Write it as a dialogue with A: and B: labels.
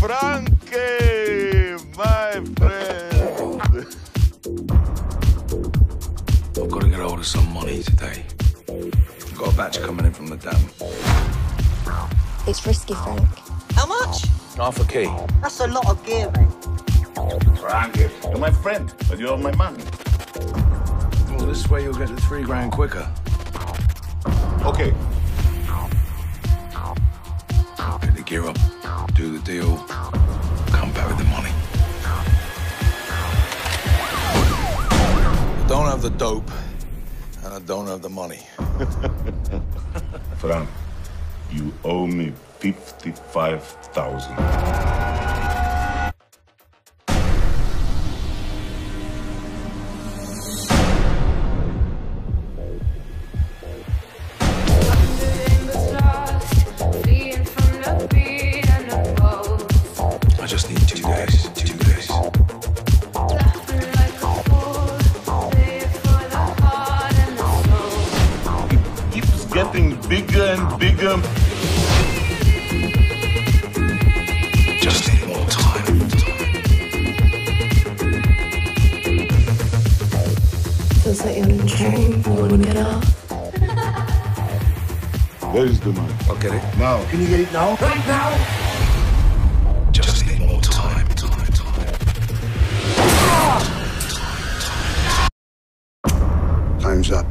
A: Frankie, my friend.
B: I've got to get hold of some money today. I've got a batch coming in from the dam.
C: It's risky, Frank.
D: How much?
B: Half a key.
D: That's a lot of gear, mate.
A: Frankie, you're my friend, but you are my man.
B: Well, this way you'll get the three grand quicker.
A: Okay,
B: Do the deal, come back with the money. I don't have the dope, and I don't have the money.
A: Frank, you owe me 55,000. bigger and bigger.
B: Just need more time.
C: You're.
A: Where is the money?
B: I'll get it.
A: Now.
E: Can you get it now?
B: Right now! Just need more time. time, time. Ah! Time's up.